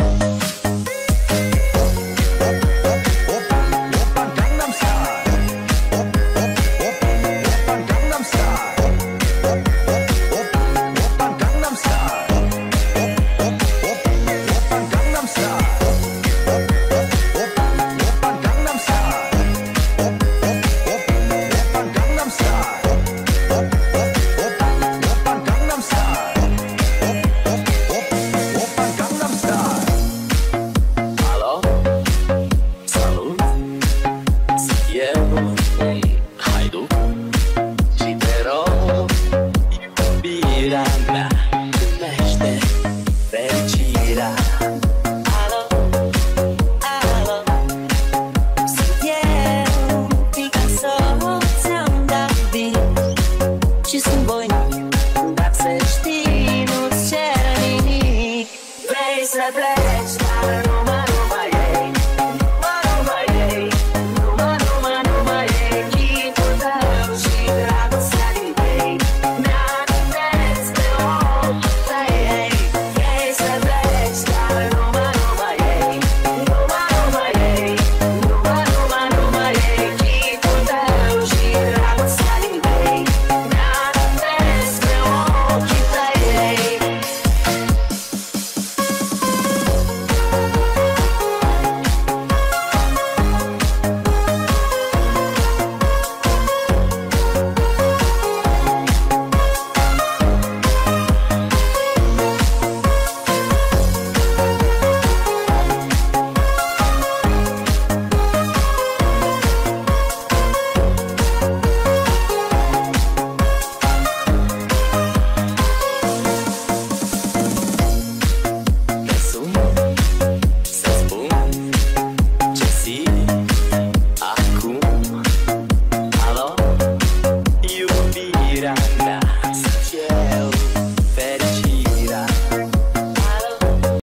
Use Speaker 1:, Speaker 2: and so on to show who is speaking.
Speaker 1: you Și sunt voinic Dar să știi, nu-ți cer nimic. Vrei să pleci, dar nu